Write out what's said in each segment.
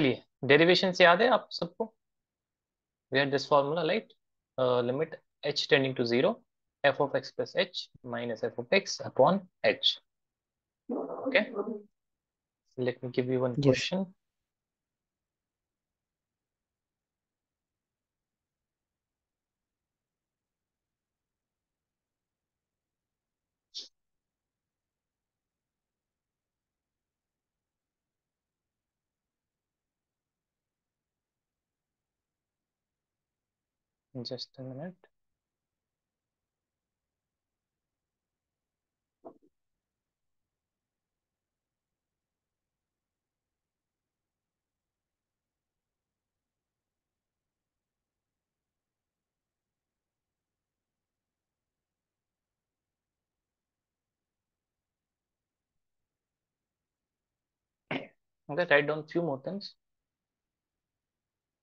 चलिए डेरिवेशन से याद है आप सबको? We this formula light limit h tending to zero f of x plus h minus f of x upon h okay let me give you one question just a minute. Write down few more things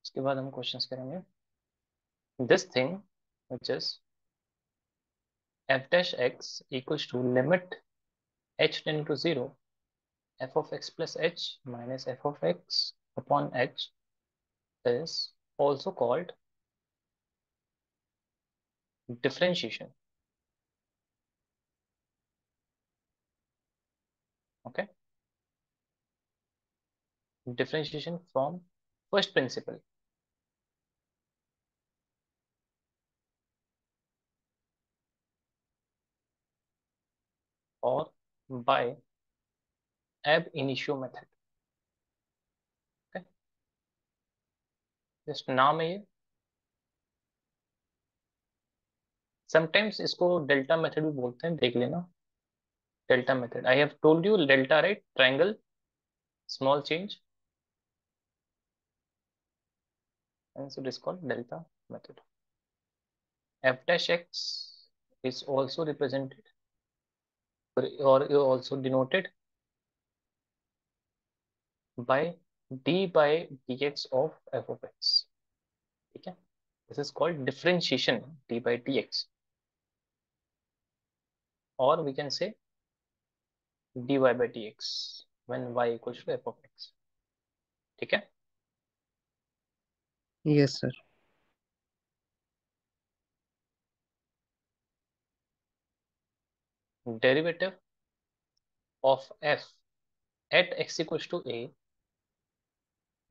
इसके बाद हम questions करेंगे this thing which is f dash x equals to limit h tending to 0 f of x plus h minus f of x upon h is also called differentiation. Okay? Differentiation from first principle by ab initio method okay just नाम है ये sometimes इसको delta method भी बोलते हैं देख लेना delta method I have told you delta right triangle small change and so it is called delta method f dash x is also represented or also denoted by d by dx of f of x. Okay? This is called differentiation d by dx. Or we can say dy by dx when y equals to f of x. Okay? Yes, sir. Derivative of f at x equals to a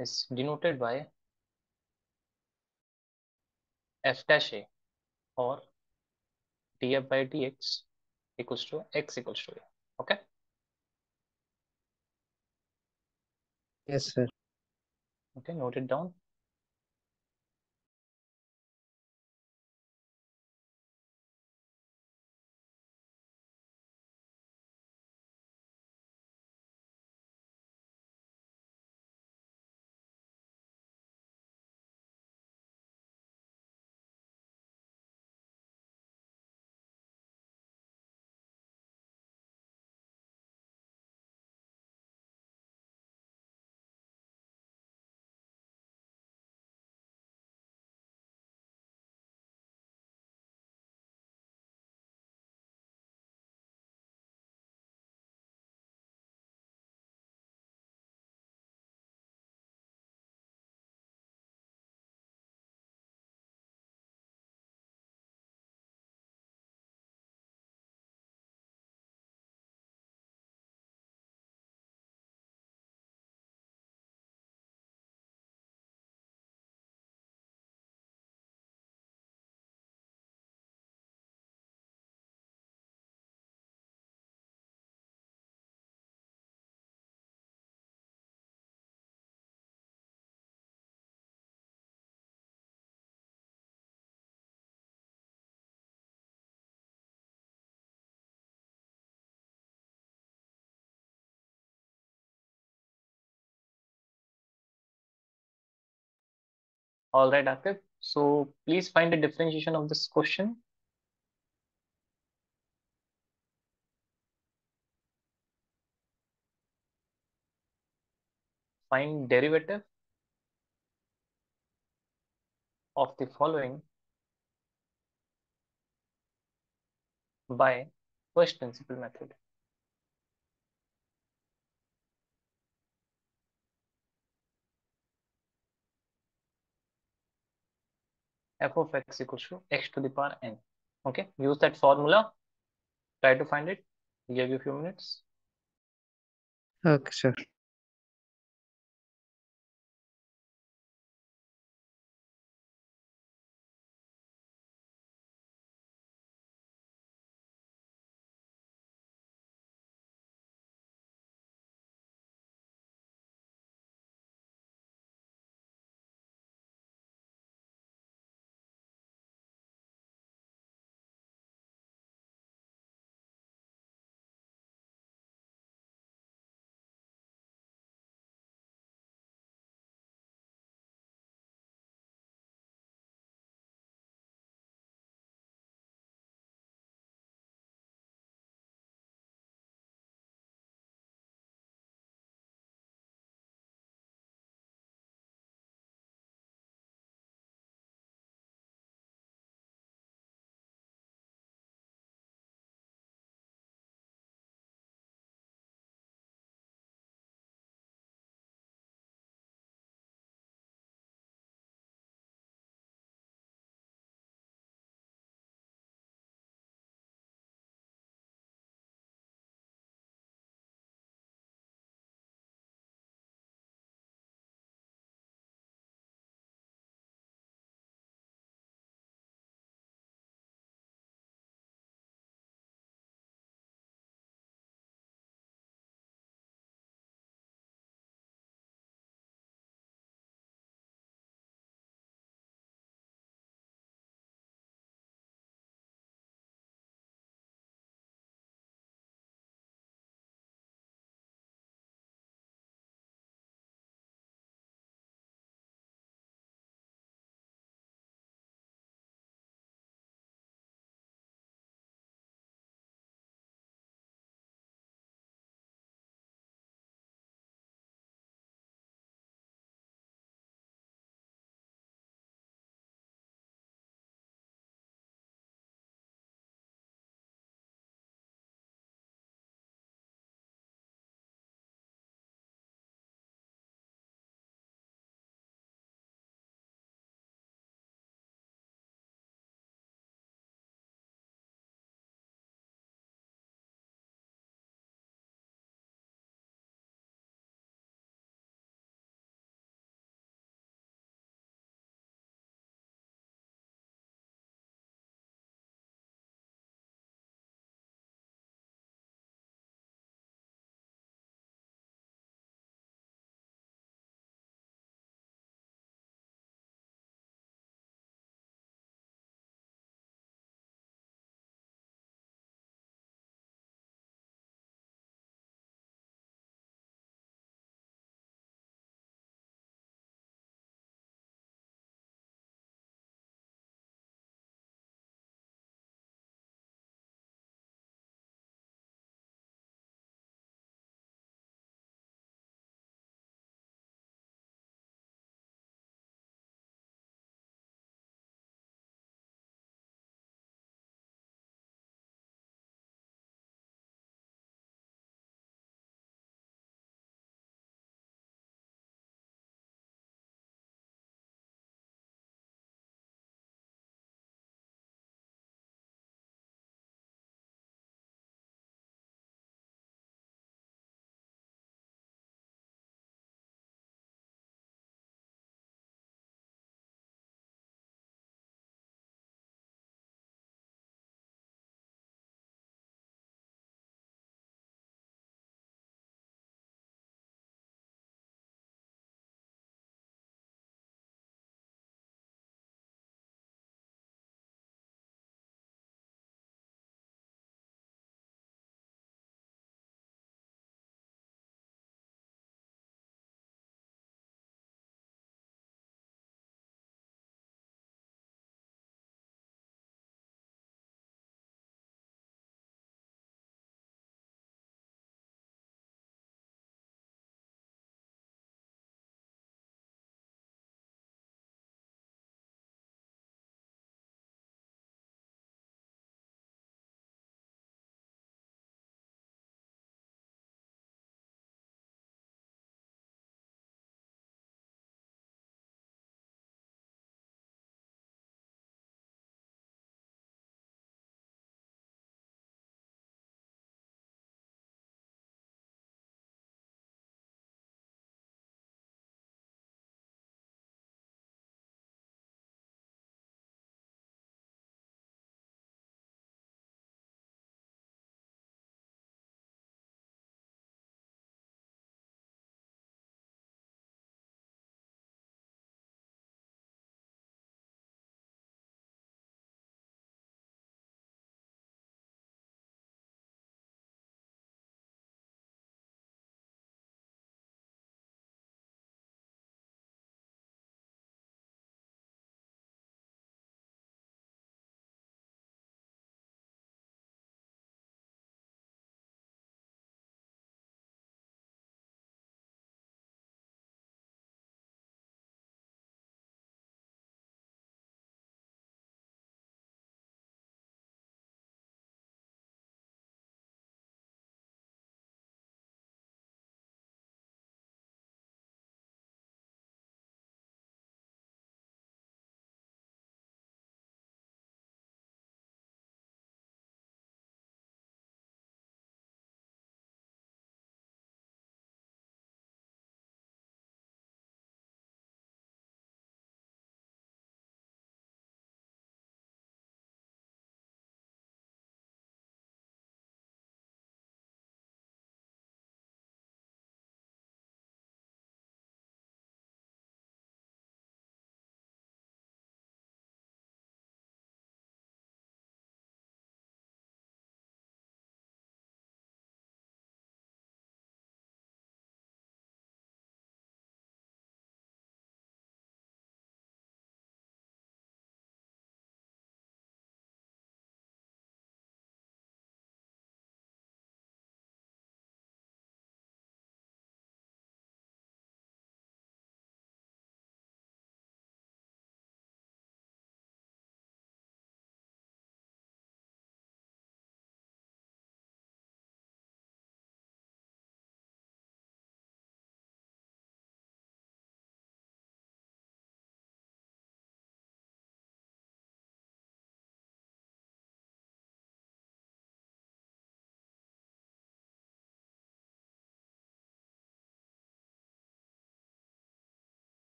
is denoted by f dash a or df by dx equals to x equals to a. Okay? Yes, sir. okay note it down all right Akif so please find the differentiation of this question. Find derivative of the following by first principle method f of x equals to x to the power n. Okay, use that formula. Try to find it. Give you a few minutes. Okay, sir.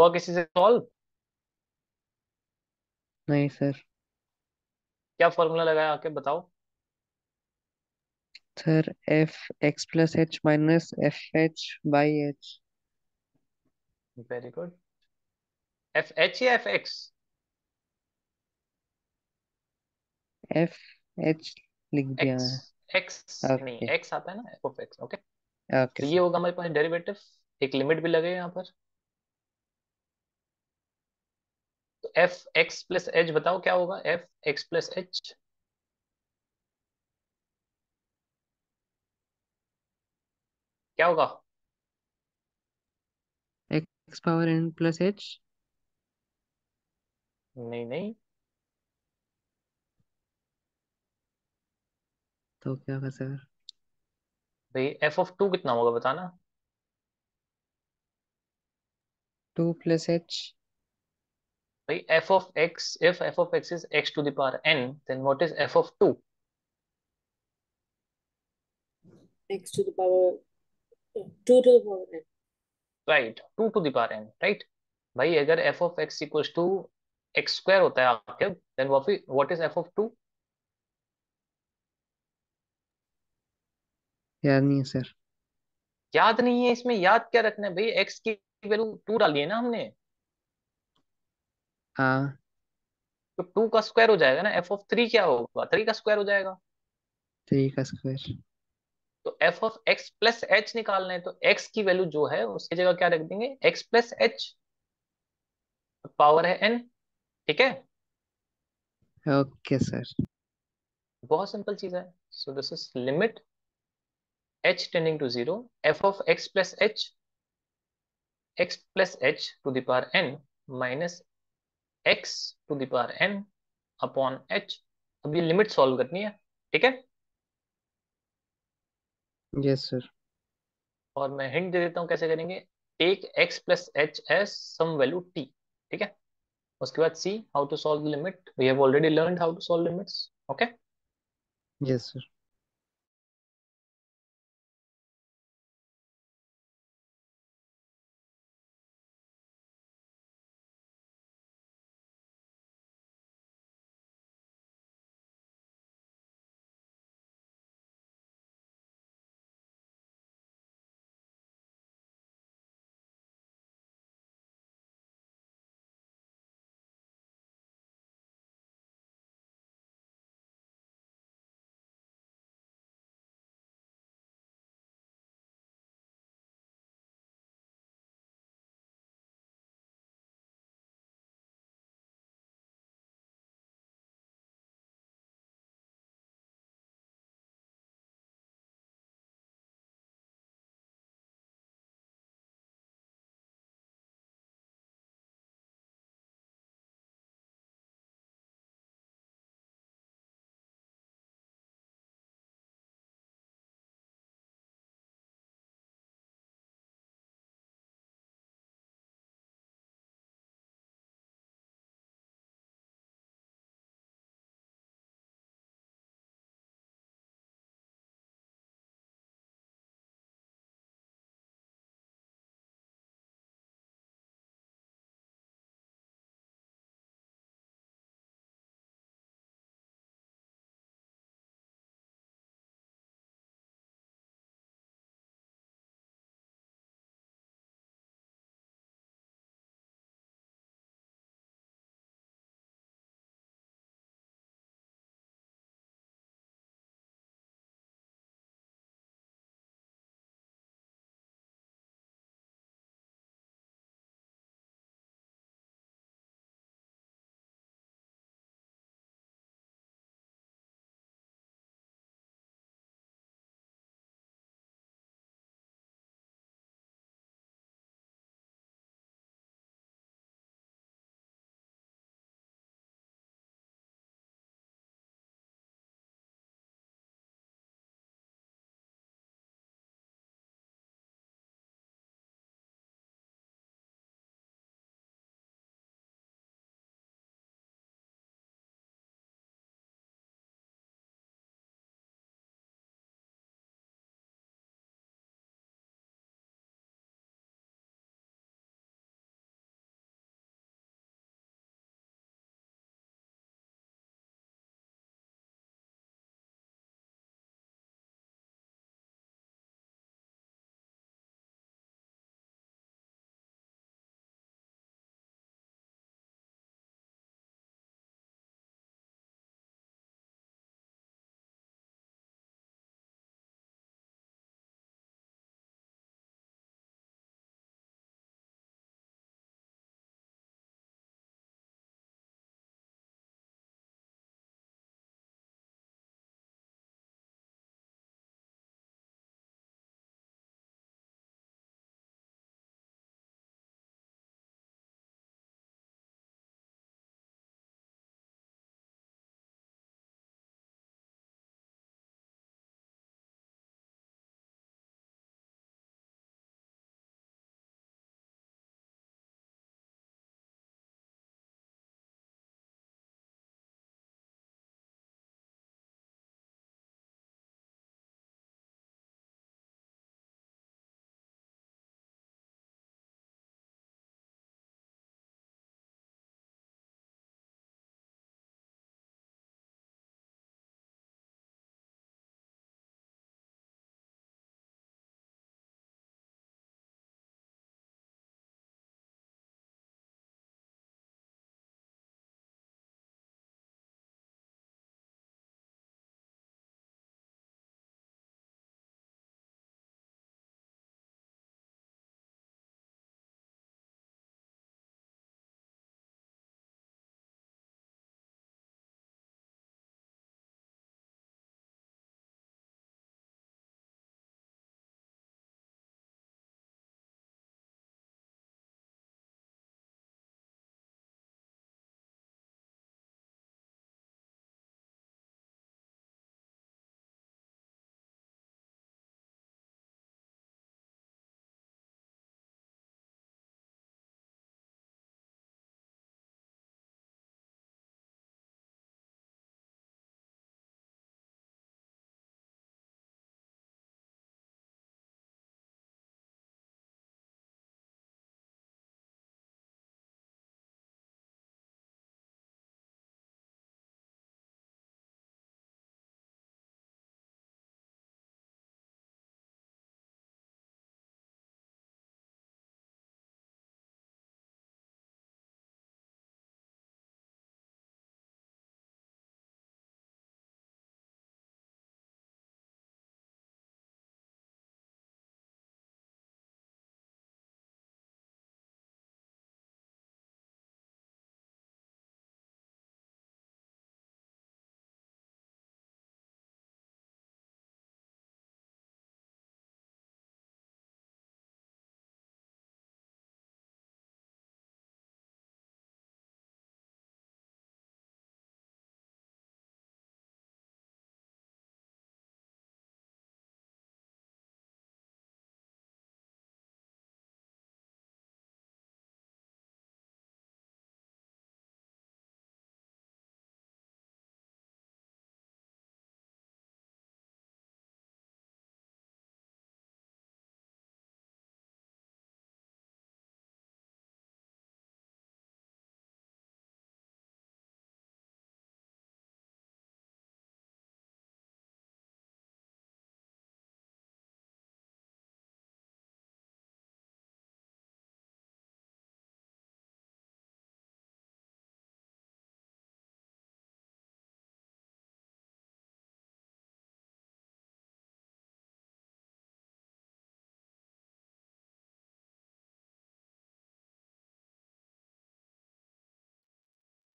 हुआ किसी से solve? नहीं sir. क्या formula लगाया आके बताओ। Sir f x plus h minus f h by h. Very good. F h या f x? F h लिख दिया एक्स एक्स नहीं एक्स आता है ना f of x okay. Okay तो ये होगा हमारे पास डेरिवेटिव एक लिमिट भी लगे यहाँ पर तो एफ़ एक्स प्लस एच बताओ क्या होगा? एफ़ एक्स प्लस एच क्या होगा? X power n plus h नहीं नहीं। तो क्या होगा सर भाई एफ़ ऑफ़ टू कितना होगा बताना। टू प्लस एच भाई f of x if f of x is x to the power n then what is f of two x to the power 2 to the power n. Right two to the power n right भाई अगर f of x equals to x square होता है आपके then what is f of two याद नहीं है sir याद नहीं है इसमें याद क्या रखना है? भाई एक्स की वैल्यू टू डाली है ना हमने। हाँ। तो टू का स्क्वायर हो जाएगा ना एफ़ ऑफ़ थ्री क्या होगा? थ्री का स्क्वायर हो जाएगा। थ्री का स्क्वायर तो f of x plus h निकालना है तो एक्स की वैल्यू जो है उसकी जगह क्या रख देंगे? एक्स प्लस एच पावर है एन ठीक है? ओके सर बहुत सिंपल चीज़ है। So this is limit h tending to 0 f of x plus h x plus h to the power n to the power n upon h. अब ये limit solve करनी है ठीक है? यस सर और मैं हिंट दे देता हूँ कैसे करेंगे। Take x plus h as some value t ठीक है? उसके बाद see how to solve limit we have already learned how to solve limits okay yes sir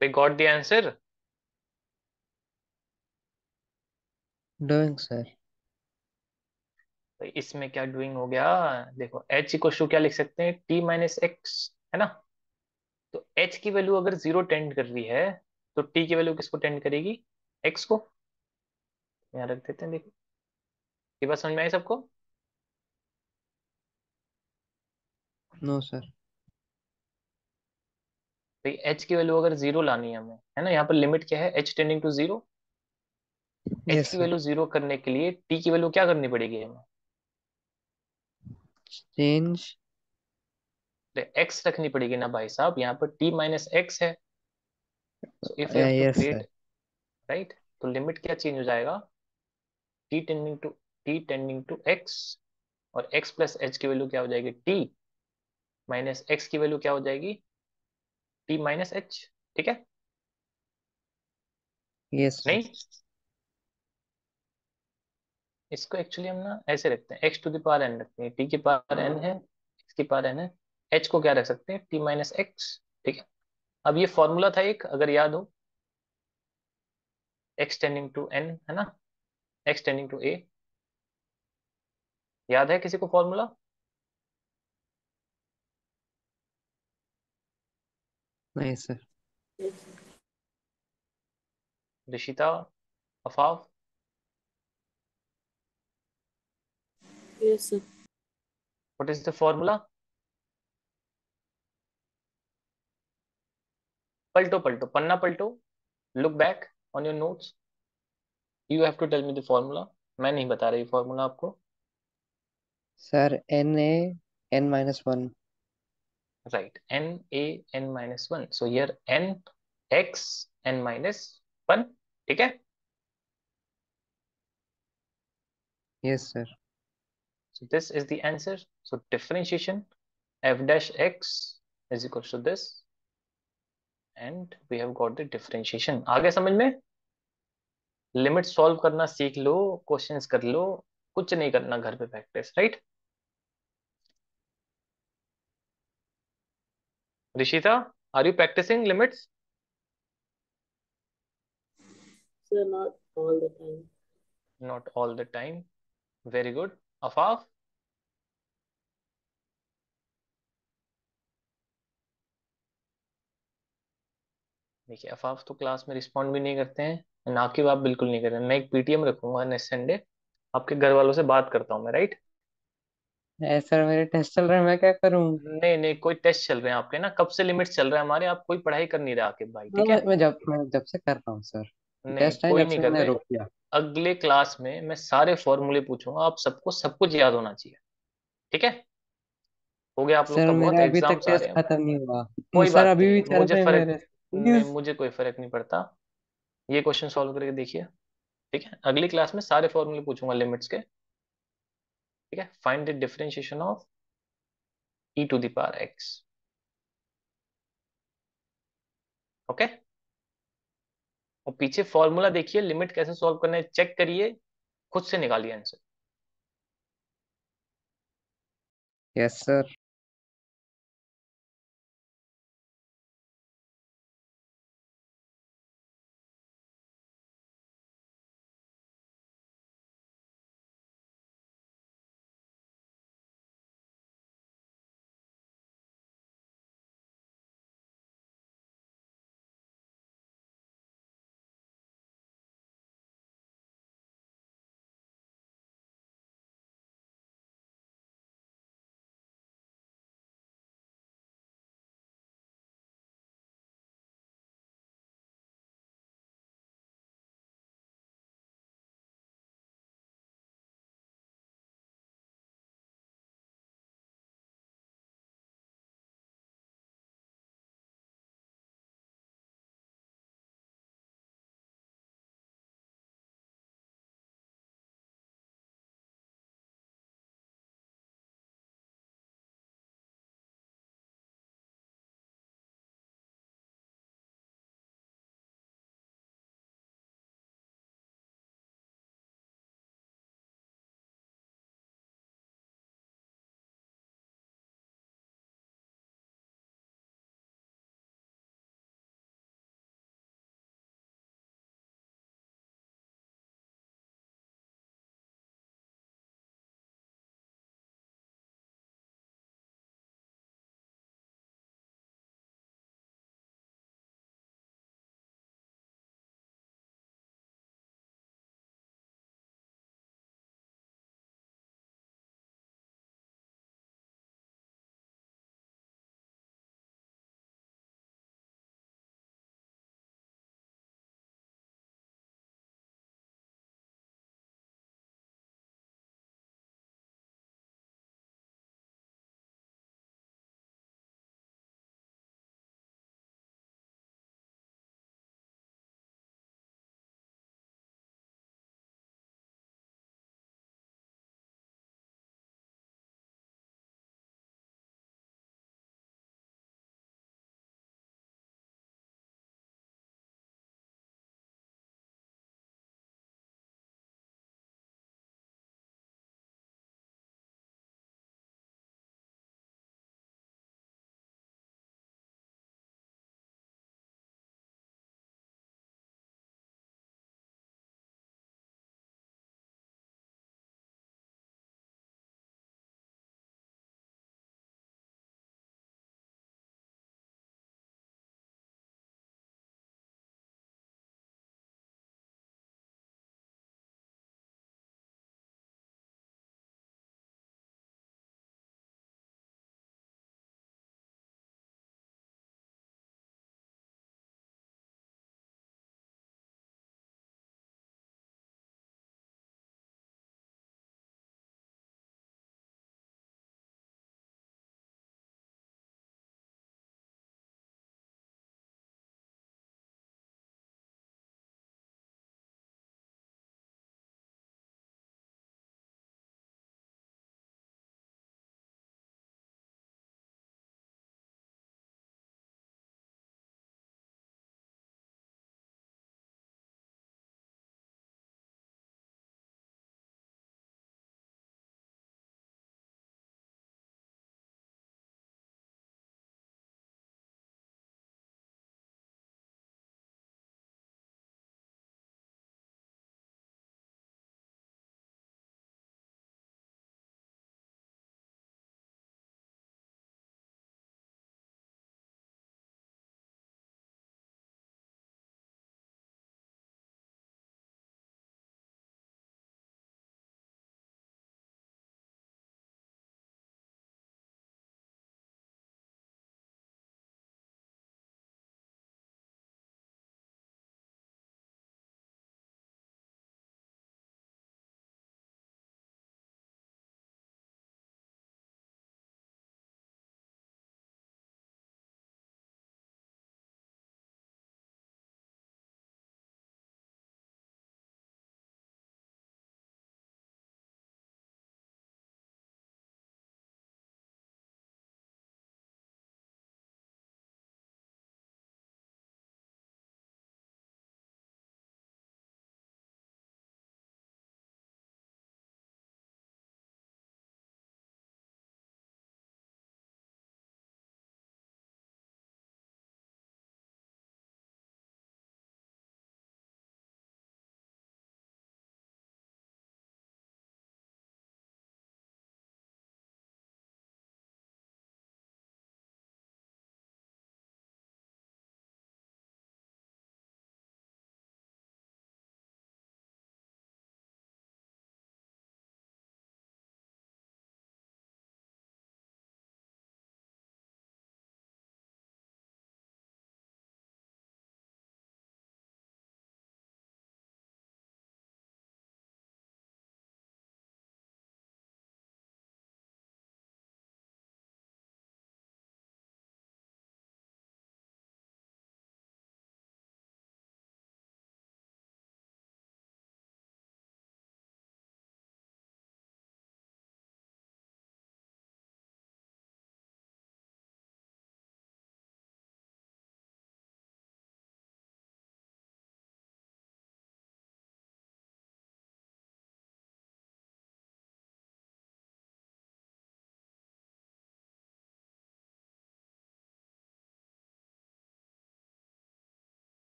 we got the answer? Doing sir तो इसमें क्या डूइंग हो गया? देखो h इक्वल टू क्या लिख सकते हैं? T माइनस एक्स है ना? तो h की वैल्यू अगर ज़ीरो टेंड कर रही है तो t की वैल्यू किसको टेंड करेगी? X को। यहाँ रख देते हैं देखो। ये बात समझ में आई सबको? नो सर तो h की वैल्यू अगर ज़ीरो लानी है हमें है ना? यहाँ पर लिमिट क्या है? H tending to zero h yes की वैल्यू ज़ीरो करने के लिए t की वैल्यू क्या करनी पड़ेगी हमें? चेंज x रखनी पड़ेगी ना भाई साहब यहाँ पर t माइनस एक्स है। If you have to yes create right तो लिमिट क्या चेंज हो जाएगा? T tending to t tending to x और x प्लस h की वैल्यू क्या हो जाएगी? T माइनस x की वैल्यू क्या हो जाएगी? T माइनस एच ठीक है? यस नहीं? इसको एक्चुअली हम ना ऐसे रखते हैं x to the power n रखते हैं। टी की पावर एन है x की पावर एन है। एच को क्या रख सकते हैं? टी माइनस एक्स ठीक है? अब ये फॉर्मूला था एक अगर याद हो। X टेंडिंग टू एन है ना? X टेंडिंग टू ए याद है किसी को फॉर्मूला नहीं sir Rishita Afaf Yes, sir. What is the formula पलटो पलटो पन्ना पलटो look back on your notes you have to tell me the formula मैं नहीं बता रही फॉर्मूला आपको. Sir n a n minus one right n a n minus 1 so here n x n minus 1 ठीक है yes sir so this is the answer so differentiation f dash x is equal to this and we have got the differentiation आगे समझ में limit solve करना सीख लो questions कर लो कुछ नहीं करना घर पे practice right Rishita are you practising limits Sir, not all the time. not all the time. Very good. Afaf? देखिए अफाफ तो क्लास में रिस्पॉन्ड भी नहीं करते हैं नाकिब आप बिल्कुल नहीं कर रहे मैं एक पीटीएम रखूँगा नेक्स्ट संडे आपके घर वालों से बात करता हूँ मैं राइट ए, सर मेरे टेस्ट चल रहे हैं मैं क्या करूँ? नहीं नहीं कोई टेस्ट चल रहे हैं आपके ना। कब से लिमिट चल रहा है हमारे? आप कोई पढ़ाई कर नहीं रहे आके भाई ठीक मैं, है? मैं जब मैं जब से कर रहा हूँ सर नहीं टेस्ट है कोई जब नहीं से कर मैंने रहे। रोक दिया। अगले क्लास में मैं सारे फॉर्मूले पूछूँगा आप सबको सब कुछ याद होना चाहिए ठीक है? हो गया आप लोग सर का बहुत मेरा अभी तक एग्ज़ाम्स आ रहे टेस्ट हैं। खत्म नहीं हुआ। कोई सर बात अभी भी नहीं चल मुझे रहे हैं फ़र्क मेरे नहीं प्लीज़ मुझे कोई फ़र्क नहीं पड़ता। ये क्वेश्चन सॉल्व करके देखिए ठीक है? अगली क्लास में सारे फॉर्मूले पूछूँगा लिमिट्स के। ठीक है find the differentiation of e to the power x okay और पीछे फॉर्मूला देखिए लिमिट कैसे सॉल्व करना है चेक करिए, खुद से निकालिए answer yes sir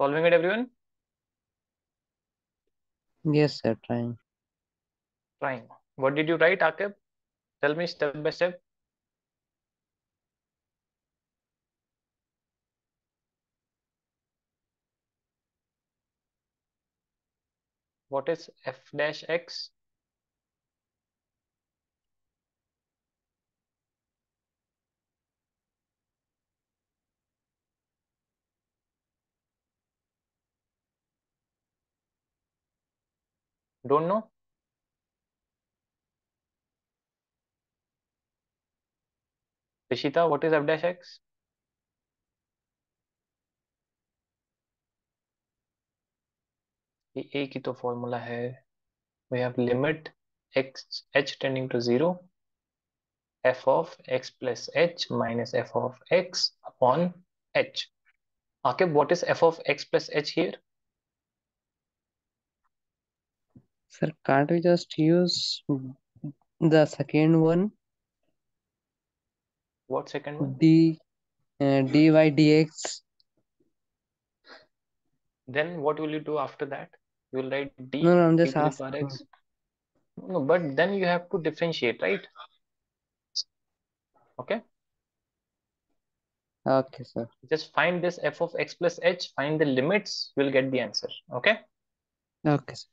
Solving it, everyone? Yes, sir. Trying. Trying. What did you write, Akib? Tell me step by step. What is f dash x? Don't know? Rishita, what is f dash x? ये एक ही तो formula है we have limit x h tending to 0 f of x plus h minus f of x upon h. Akib, what is f of x plus h here? Sir, can't we just use the second one? What second one? d uh, dy dx. Then what will you do after that? You will write d No, no, I'm just asking. No, but then you have to differentiate, right? Okay. Okay, sir. Just find this f of x plus h, find the limits, we'll get the answer. Okay. Okay, sir.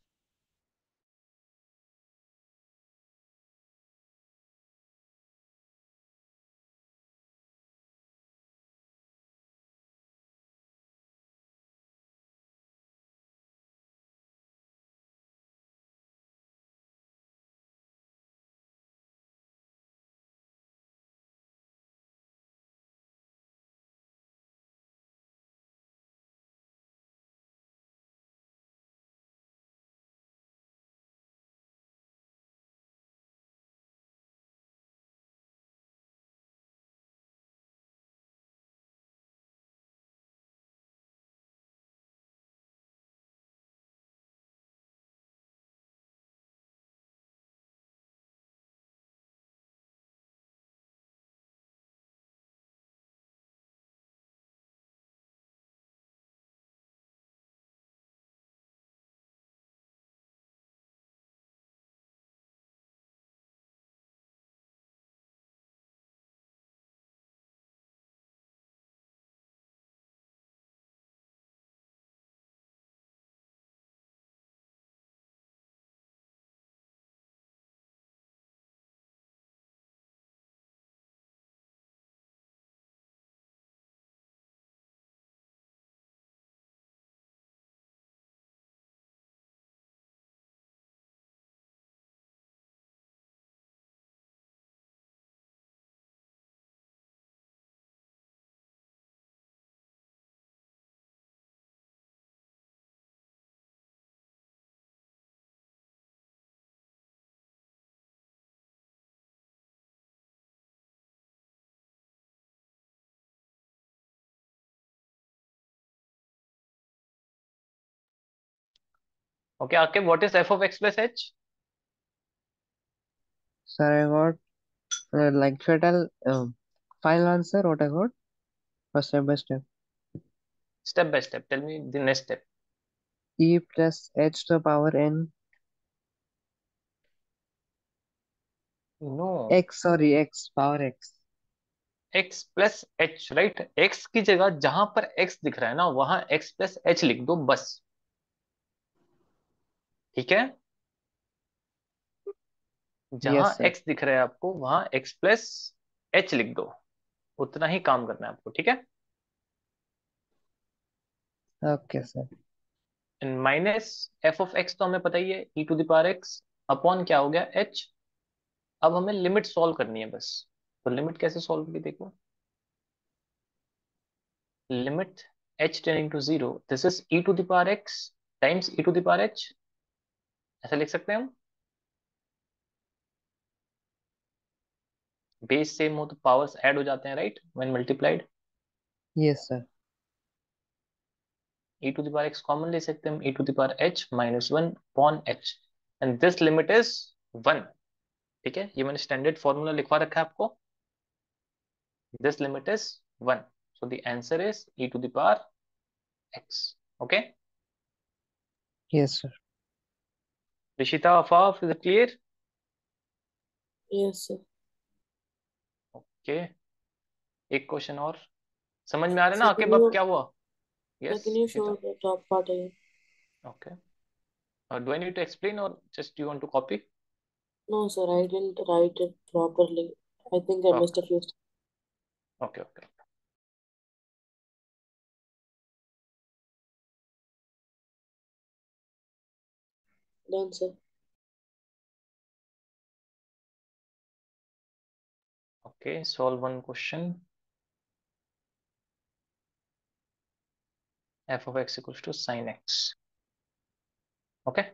Okay आके what is f of x plus h sir I got like fatal final answer what I got first step by step step by step tell me the next step e plus h to power n no x sorry x power x x plus h right x की जगह जहाँ पर x दिख रहा है ना वहाँ x plus h लिख दो बस। ठीक है? जहाँ yes x दिख रहा है आपको वहाँ x प्लस एच लिख दो। उतना ही काम करना है आपको ठीक है? Okay sir. And minus f of x तो हमें पता ही है e to the power x upon क्या हो गया? H अब हमें लिमिट सॉल्व करनी है बस। तो लिमिट कैसे सॉल्व होगी देखो? Limit h tending to zero this is e to the power x times e to the power h ऐसा लिख सकते हैं हम? बेस सेम हो तो पावर्स ऐड हो जाते हैं right when multiplied yes sir e to the power x common ले सकते हैं e to the power h minus one upon h and this limit is one ठीक है? ये मैंने स्टैंडर्ड फॉर्मूला लिखवा रखा है आपको. This limit is one so the answer is e to the power x okay yes sir Rishita, Afaf, is it clear? Yes, sir. एक question और। समझ में आ रहा है ना? आके बाप क्या हुआ? Yes okay or do I need to explain or just you want to copy no sir I didn't write it properly I think I missed a few okay okay sir. okay solve one question. F of x equals to sine x. Okay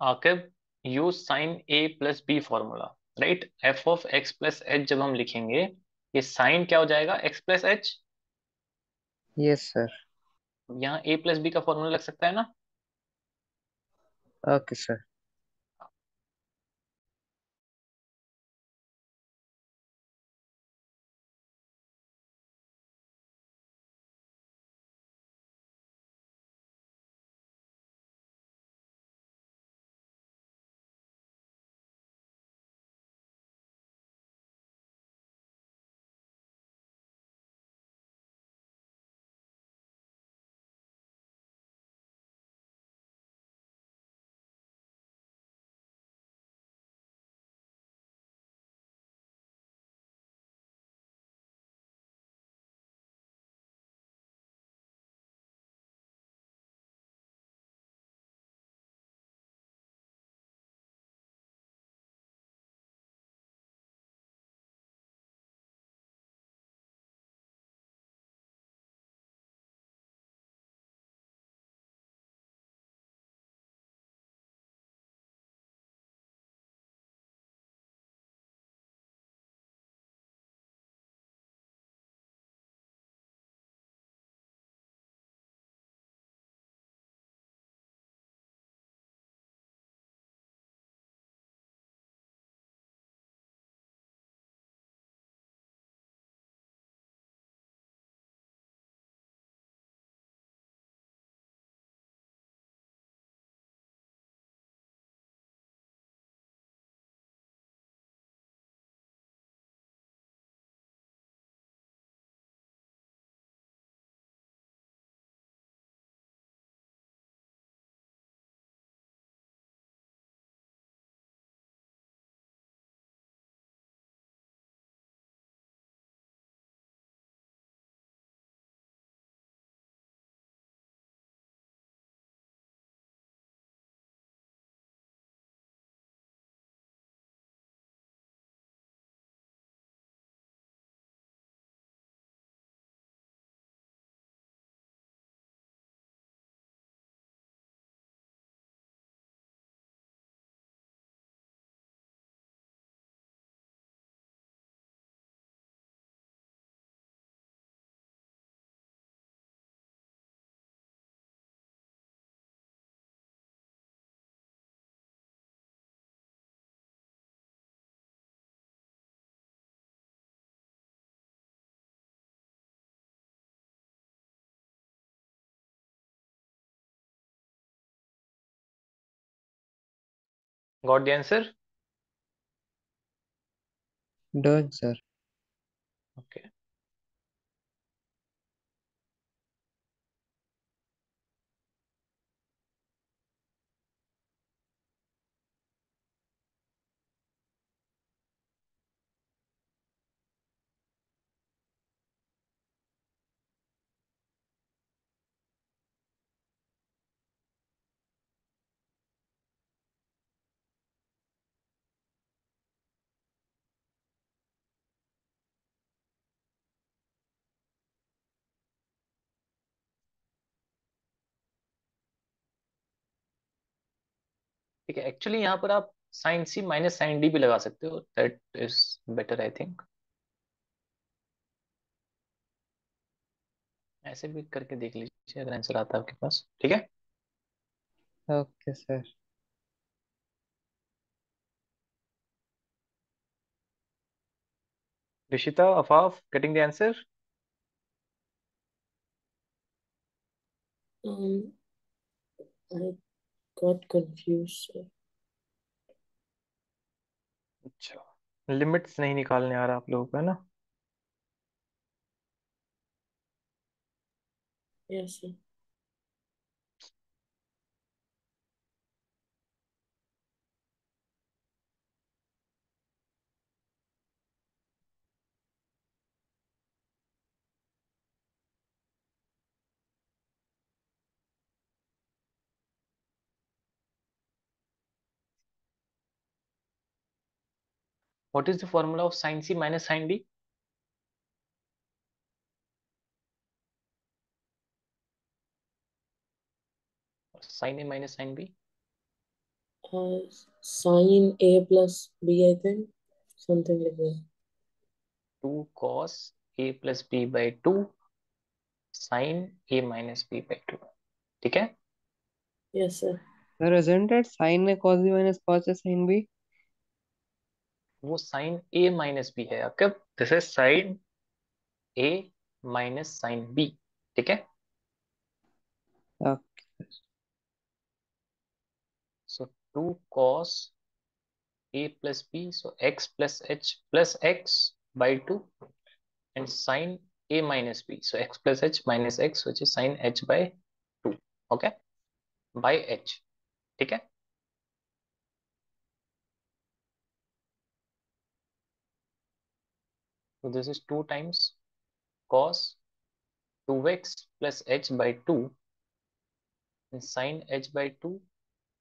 Akib use sine a plus b formula right f of x plus h जब हम लिखेंगे ये sign क्या हो जाएगा? X plus h yes sir यहाँ ए plus B का formula लग सकता है ना? Okay sir got the answer doing sir okay ठीक है एक्चुअली यहाँ पर आप sine c minus sine d भी लगा सकते हो that is better I think ऐसे भी करके देख लीजिए अगर आंसर आता है आपके पास ठीक है? Okay sir Rishita, Afaf, getting the answer? Um, I got confused. sir. अच्छा लिमिट्स नहीं निकालने आ रहा आप लोगों का है ना Yes, sir. What is the formula of sine C minus sine D sine A minus sine B Uh, sine A plus B, I think. Something like that. 2 cos a plus b by 2 sin a minus b by 2 ठीक है Yes, sir. Sir, isn't it sin A cos B minus cos A sin B? वो sin a minus b है कब this is sin a minus sin b ठीक है so 2 cos a plus b so x plus h plus x by 2 and sin a minus b so x plus h minus x which is sin h by 2 okay by h ठीक है so this is 2 times cos 2x plus h by 2 and sin h by 2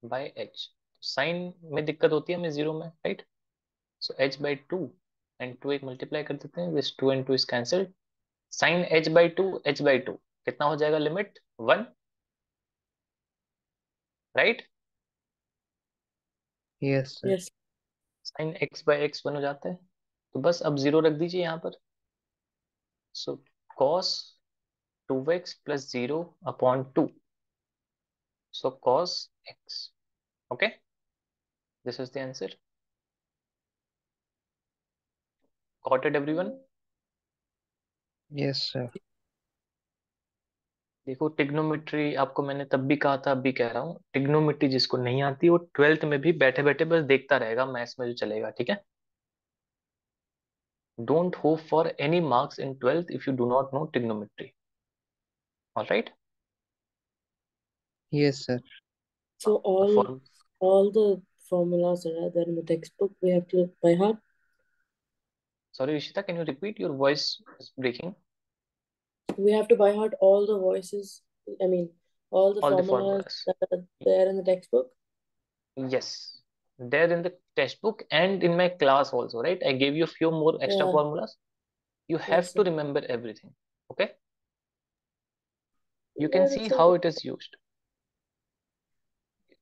by h sine में दिक्कत होती है हमें zero में right so h by 2 and 2 एक multiply कर देते हैं this 2 and 2 is cancelled sin h by 2 h by 2 कितना हो जाएगा limit 1 right Yes, sir. Yes. sin x by x 1 हो जाता है तो बस अब ज़ीरो रख दीजिए यहाँ पर। So cos 2x plus 0 upon 2 so cos x okay? This is the answer. Got it everyone? Yes, sir. देखो टिग्नोमेट्री आपको मैंने तब भी कहा था अभी कह रहा हूँ। टिग्नोमेट्री जिसको नहीं आती वो ट्वेल्थ में भी बैठे बैठे बस देखता रहेगा मैथ्स में जो चलेगा ठीक है? don't hope for any marks in 12th if you do not know trigonometry. All right? Yes, sir. So all all the formulas are there in the textbook. We have to by heart. Sorry, Ishita, can you repeat? Your voice is breaking. We have to by heart all the voices. I mean, all the, all formulas, the formulas that are there in the textbook. Yes, there in the textbook and in my class also right? I gave you a few more extra Yeah. formulas. You have Yes, to remember everything okay? You can see how it is used.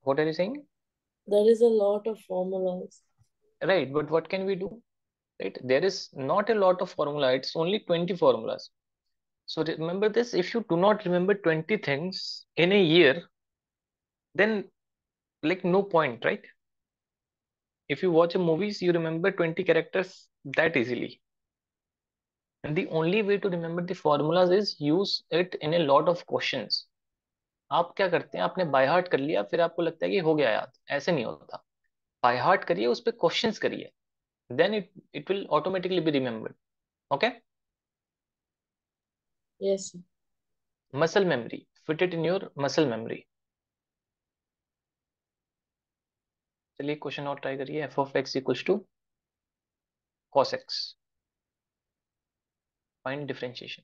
What are you saying? There is a lot of formulas. right but what can we do? Right there is not a lot of formula. It's only 20 formulas. So remember this if you do not remember 20 things in a year then like no point right if you watch a movies you remember 20 characters that easily and the only way to remember the formulas is use it in a lot of questions आप क्या करते हैं आपने by heart कर लिया फिर आपको लगता है कि हो गया याद ऐसे नहीं होता बाय हार्ट करिए उस पर क्वेश्चंस करिए then it it will automatically be remembered okay Yes, sir. muscle memory fit it in your muscle चलिए क्वेश्चन और ट्राई करिए f of x equals to cos x find differentiation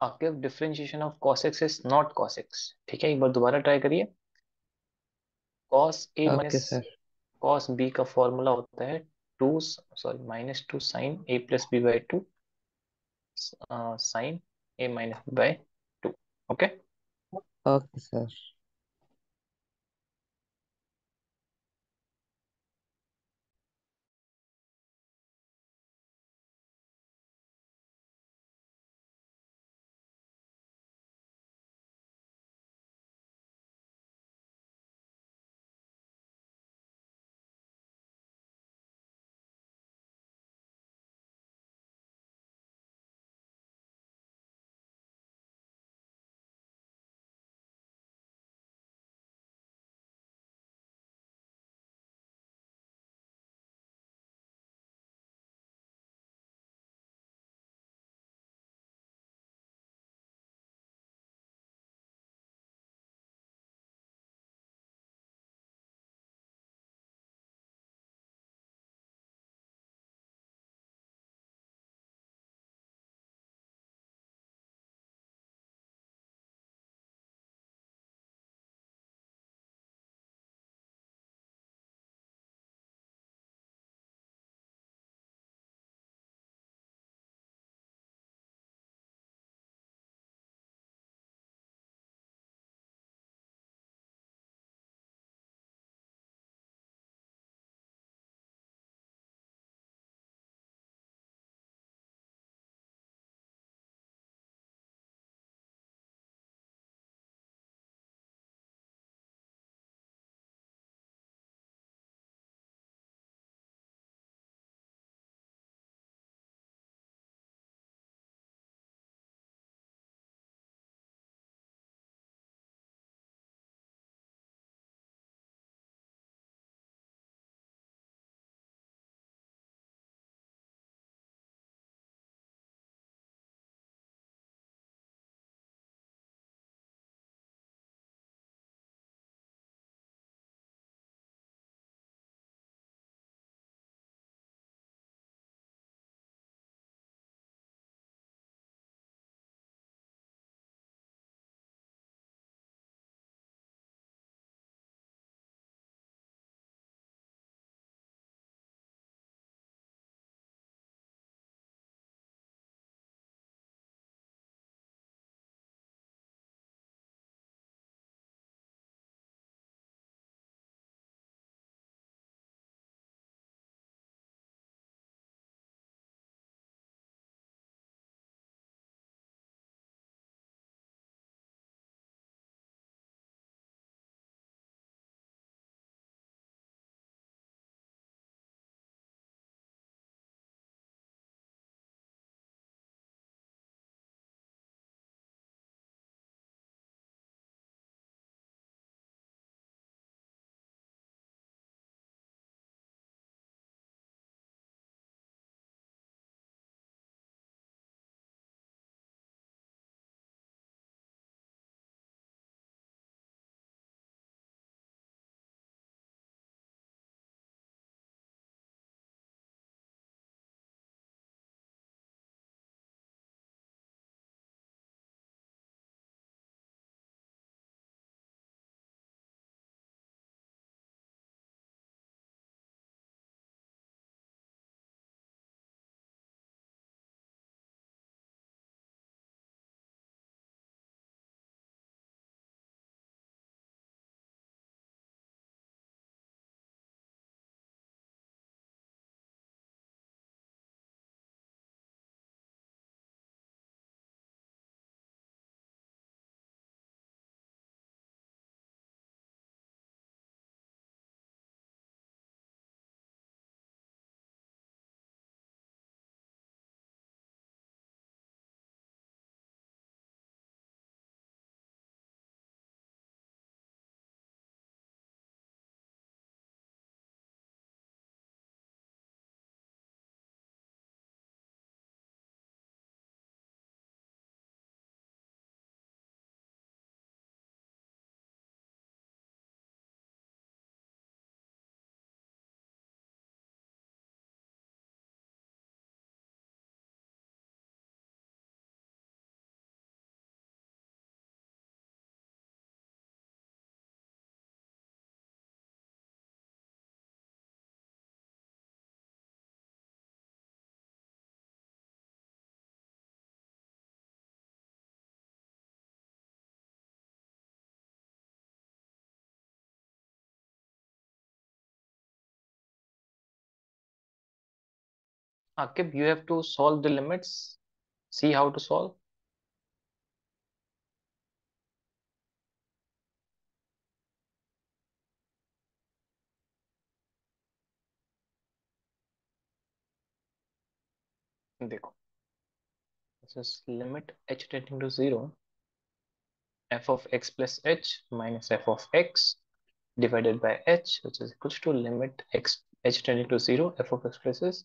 Akif differentiation of cos x is not cos x. ठीक है एक बार दोबारा try करिए। cos a minus cos cos b का फॉर्मूला होता है two sorry minus two sine a plus b by two sine a minus b by two okay okay sir Akib, you have to solve the limits. See how to solve. देखो this is limit h tending to 0 f of x plus h minus f of x divided by h which is equals to limit x h tending to 0 f of x plus is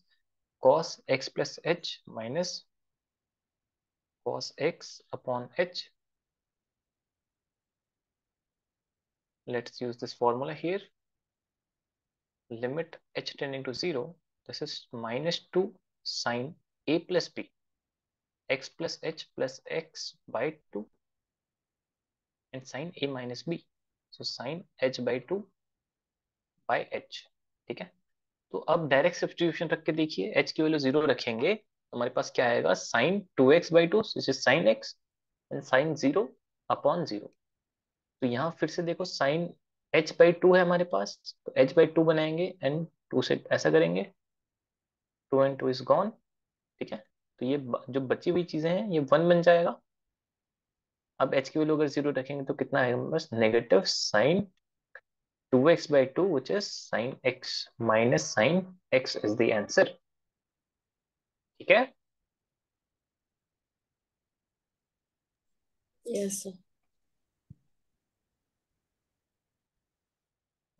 cos x plus h minus cos x upon h let's use this formula here limit h tending to 0 this is minus 2 sine a plus b x plus h plus x by 2 and sine a minus b so sine h by 2 by h ठीक है तो अब direct substitution रख के देखिए, h की value zero रखेंगे तो हमारे पास क्या आएगा? Sine two x by two sine x and sine zero upon zero तो यहाँ फिर से देखो साइन h बाई टू है हमारे पास तो h बाई टू बनाएँगे एंड टू से ऐसा करेंगे। Two and two is gone ठीक है? तो ये जो बची हुई चीज़ें हैं, ये वन बन जाएगा। अब एच की वैल्यू अगर ज़ीरो रखेंगे तो कितना आएगा बस negative sine two x by two which is sine x minus sine x is the ठीक है Yes, sir.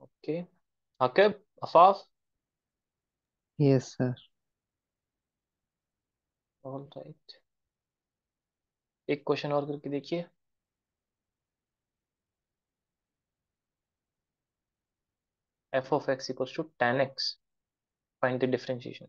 Okay Akib Afaf Yes, sir. All right एक क्वेश्चन और करके देखिए। F of x equals to tan x. Find the differentiation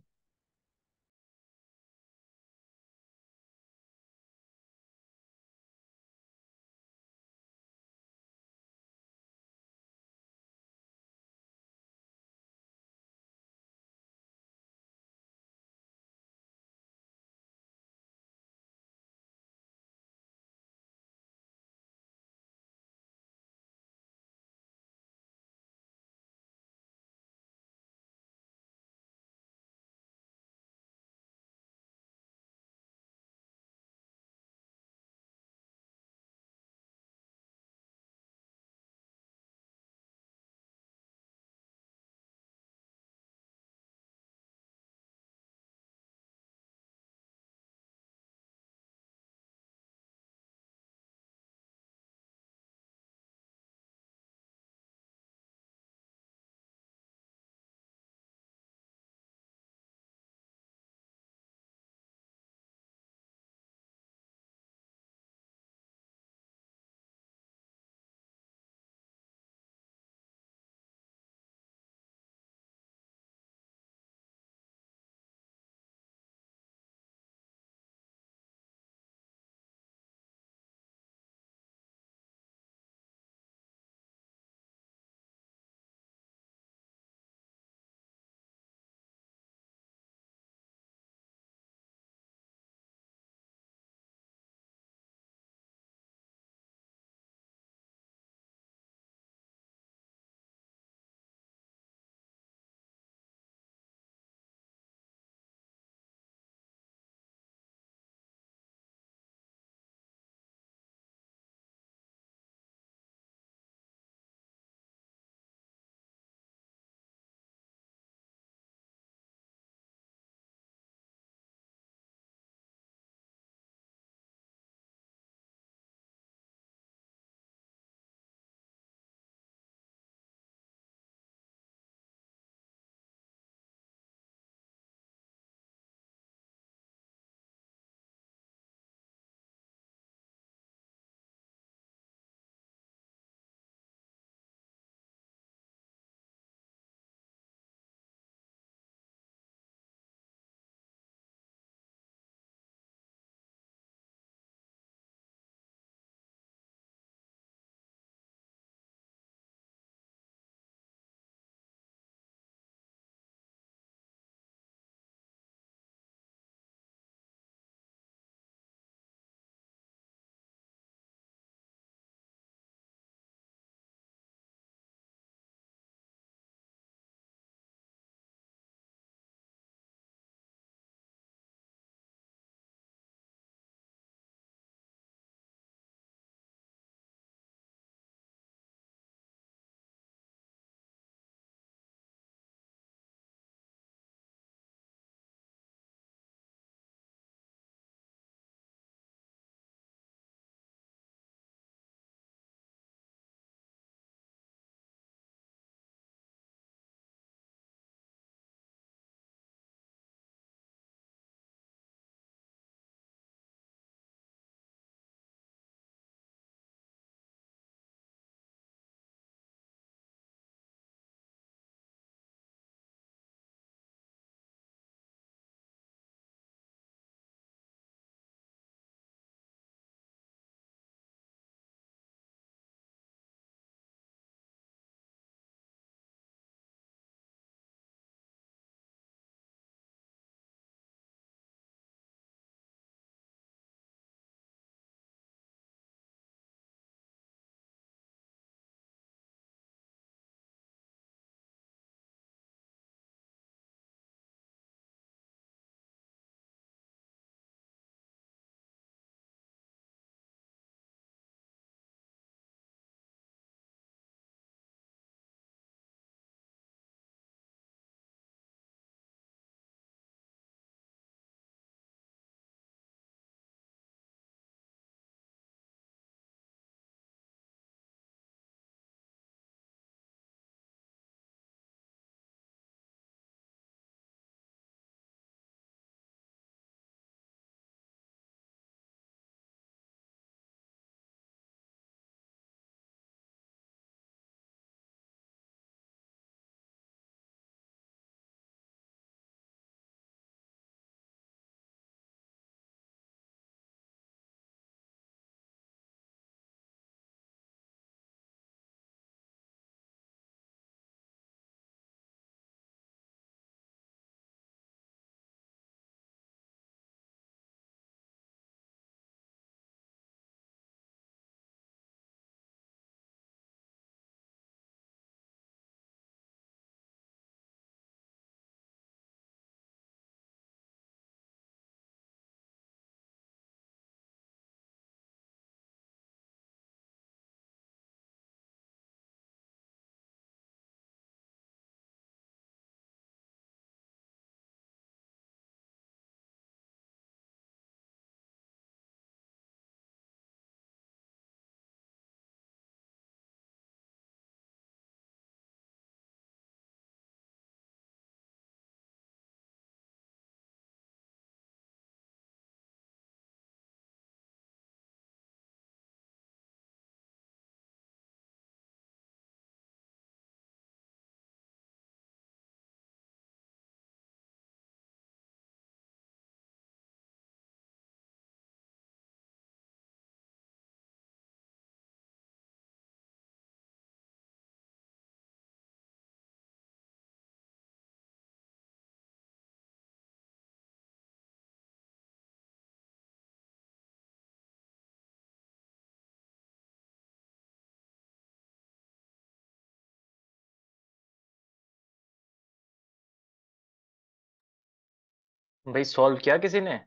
भाई solve किया किसी ने?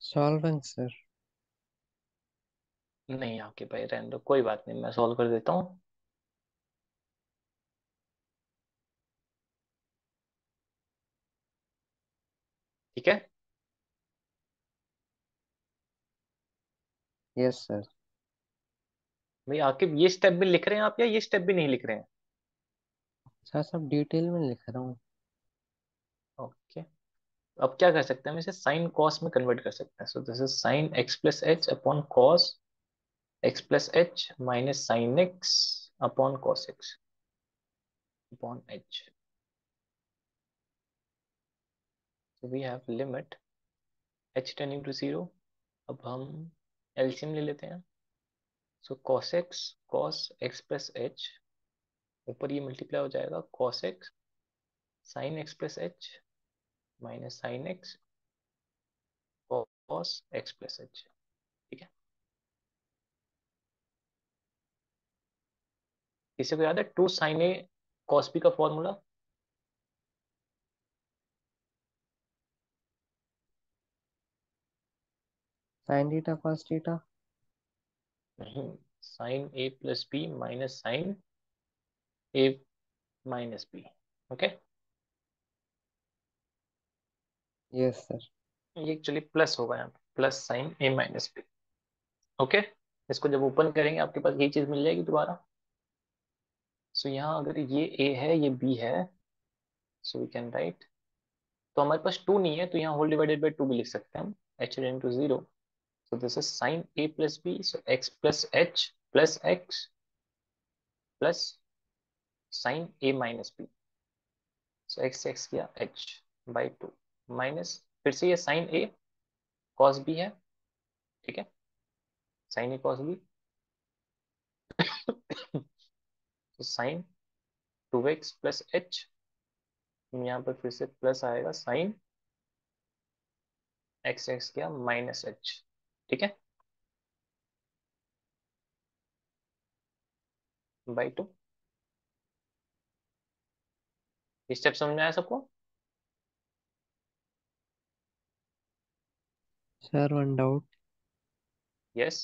Solving sir. नहीं आपके भाई रहने दो कोई बात नहीं मैं सॉल्व कर देता हूँ। ठीक है? यस सर भाई आकिब ये स्टेप भी लिख रहे हैं आप या ये स्टेप भी नहीं लिख रहे हैं? सर सब डिटेल में लिख रहा हूँ। Okay okay. अब क्या कर सकते हैं? हम इसे साइन कॉस में कन्वर्ट कर सकते हैं। So this is sine x plus h upon cos x plus h minus sine x upon cos x upon h so we have limit h tending to अब हम एलसीएम ले लेते हैं। So cos x cos x plus h ऊपर ये multiply हो जाएगा। Cos x sine x plus h minus sine x cos x plus h ठीक है? किसी को याद है two sine a cos b का formula sine theta cos theta नहीं sine a plus b minus sine a minus b okay yes sir ये actually plus होगा यहाँ पे plus sine a minus b okay इसको जब ओपन करेंगे आपके पास ये चीज़ मिल जाएगी दोबारा. सो so, यहाँ अगर ये ए है ये बी है सो वी कैन राइट तो हमारे पास टू नहीं है तो यहाँ होल डिवाइडेड बाई टू भी लिख सकते हैं हम. H into zero so this is sine a plus b so x plus h plus x plus sine a minus b so x x किया एच बाई टू माइनस फिर से ये sine ए cos B है, ठीक है? Sine ए cos B तो sine two x plus h यहाँ पर फिर से प्लस आएगा साइन एक्स एक्स क्या माइनस एच ठीक है? बाई टू स्टेप समझ में आया सबको? Sir one doubt yes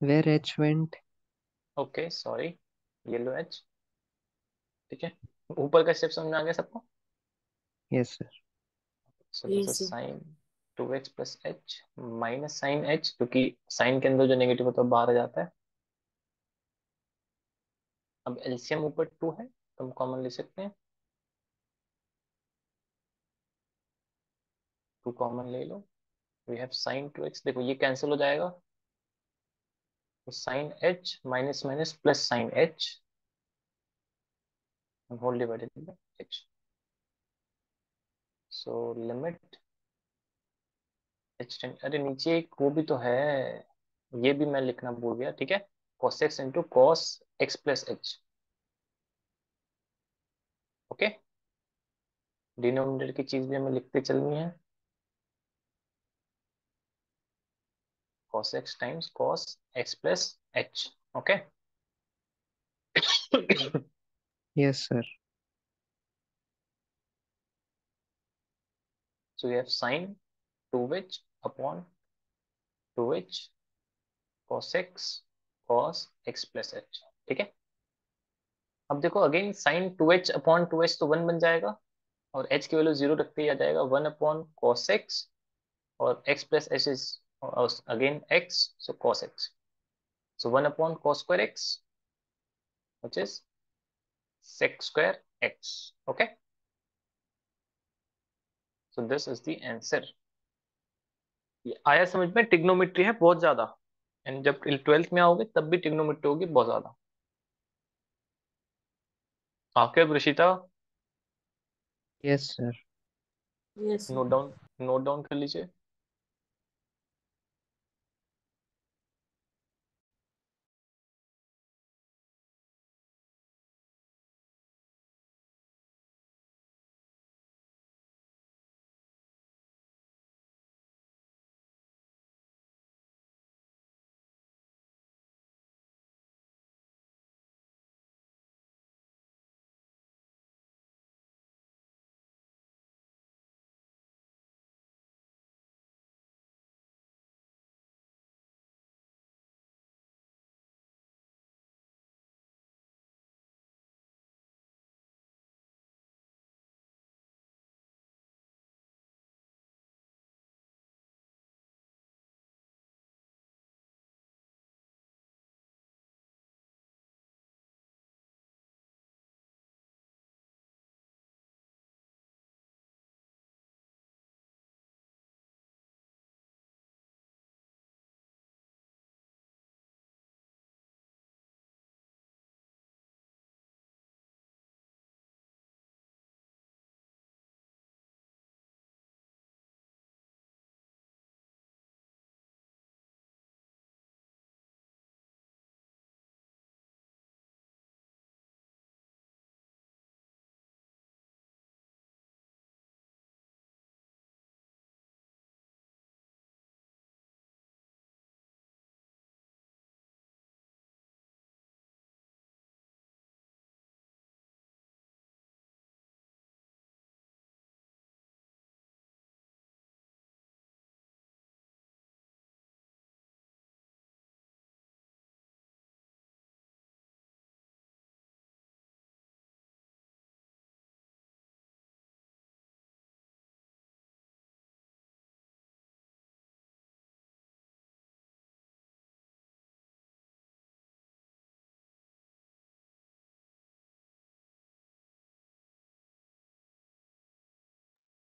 where h went okay sorry yellow h ठीक है. ऊपर का स्टेप समझ में आ गया सबको? Yes sir so this is sine two x plus h minus sine h क्योंकि साइन के अंदर जो नेगेटिव होता है बाहर आ जाता है. अब एलसीएम ऊपर टू है तो हम कॉमन ले सकते हैं. टू कॉमन ले लो. We have sine two x देखो, ये कैंसिल हो जाएगा। Sine h minus minus plus sine h whole divided by h so limit h ten अरे नीचे एक वो भी तो है। ये भी मैं लिखना भूल गया, ठीक है? Cos x into cos x plus h okay denominator की चीज़ भी हमें लिखते चलनी है। Cos x times cos x plus h okay yes sir so you have sin 2h upon 2h cos x cos x plus h ठीक है? अब देखो again sin 2h upon 2h तो वन बन जाएगा और h की वैल्यू ज़ीरो रखते ही आ जाएगा वन अपॉन cos x और x plus h is again x so cos x. So one upon cos square x which is sec square x okay? So this is the answer. आया समझ में? Trigonometry है बहुत ज़्यादा। And जब twelfth में आओगे तब भी टिग्नोमेट्री होगी बहुत ज़्यादा। Akib Rishita? Yes sir. Note down note down कर लीजिए।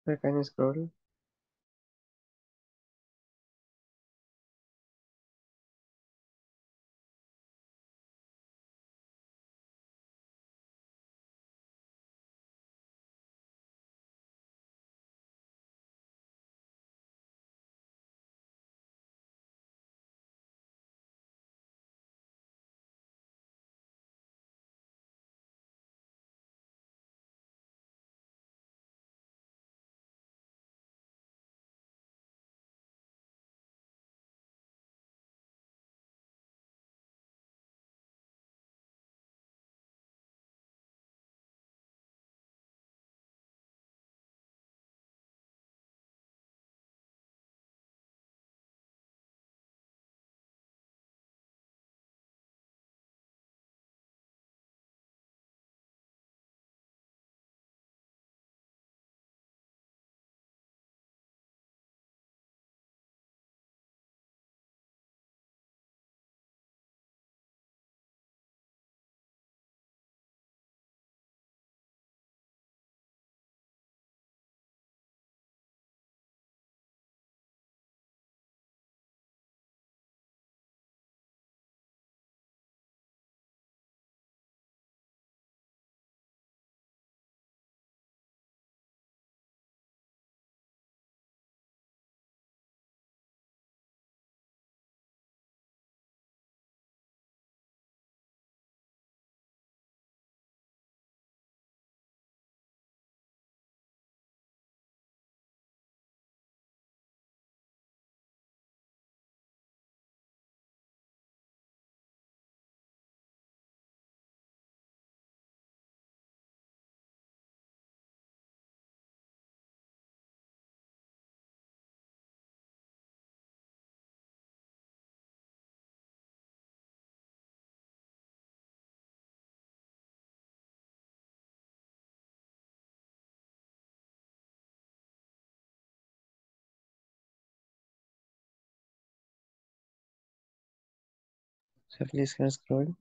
regaños So please can scroll.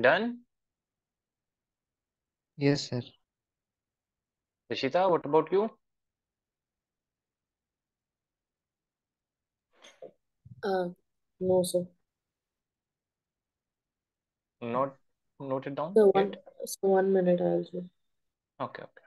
Done? Yes, sir. Rishita, what about you? Uh, no, sir. Not noted down So one, so one minute I'll do. Okay, okay.